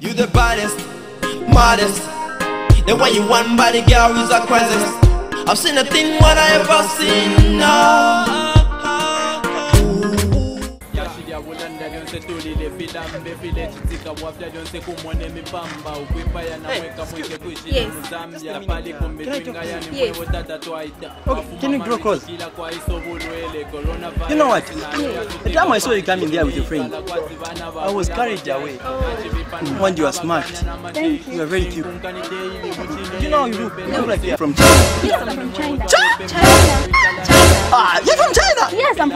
You the baddest, modest. The way you one body girl is a craziest. I've seen a thing what I ever seen. No. Bulanda lyonse tulile filambe file chitika lyonse kumona emipamba ukwipaya namweka mwike kwishile Yes. muzambya pali kumbe twingayani Yes. mwewo tata twaita Okay, can you grow close? kwaiso bulwele coronavirus You know what? The time I saw you coming there with your friend, I was carried away. When you are smart, Thank you. you are very cute. You know how you look? You look like you're from China. Yes, I'm from China. China. China. Ah, you're from China! Yes, I'm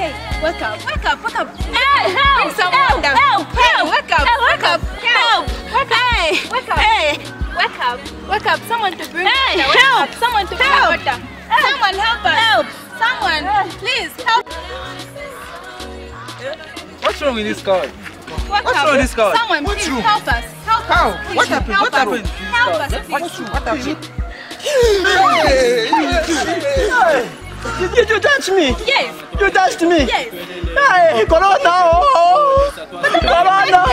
Hey, wake up, wake up, wake up. Hey, help! Bring someone down. Help! Help! Wake up! wake up! Help! Wake up! Hey! Wake up! Hey! Wake up! Wake up! Someone to bring hey, water. Wake help! Up. Someone to bring help. water. Someone help us! Help! Someone, please help! What's wrong with this car? Wake What's wrong with this car? Someone, What's please wrong? help us! Help How? us! Please, What happened? Help What us. happened? Help us! please. What happened? You, you, you touched me! Yes. You touched me! Yes. Hey, Corona! Oh, oh. Corona!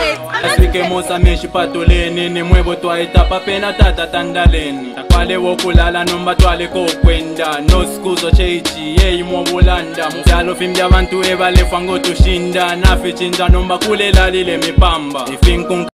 asike mosameshi patoleni nimwebo twaita papena tata tandaleni takwale wokulala nomba twale kokwenda nosikuzo cheichi yeyi mwobulanda mubyalo fimbi abantu ebalefa ngotushinda nafe chinja nomba kulelalile mipamba ifinkunka